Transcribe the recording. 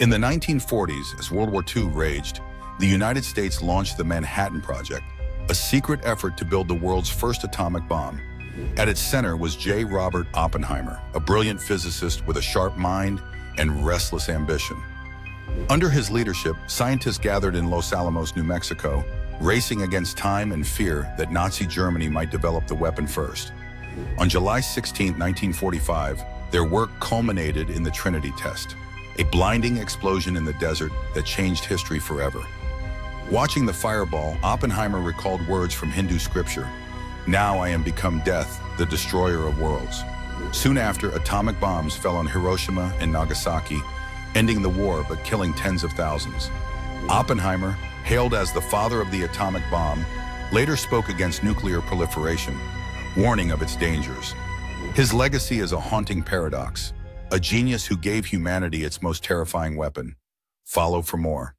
In the 1940s, as World War II raged, the United States launched the Manhattan Project, a secret effort to build the world's first atomic bomb. At its center was J. Robert Oppenheimer, a brilliant physicist with a sharp mind and restless ambition. Under his leadership, scientists gathered in Los Alamos, New Mexico, racing against time and fear that Nazi Germany might develop the weapon first. On July 16, 1945, their work culminated in the Trinity test, a blinding explosion in the desert that changed history forever. Watching the fireball, Oppenheimer recalled words from Hindu scripture, Now I am become death, the destroyer of worlds. Soon after, atomic bombs fell on Hiroshima and Nagasaki, ending the war but killing tens of thousands. Oppenheimer, hailed as the father of the atomic bomb, later spoke against nuclear proliferation, warning of its dangers. His legacy is a haunting paradox, a genius who gave humanity its most terrifying weapon. Follow for more.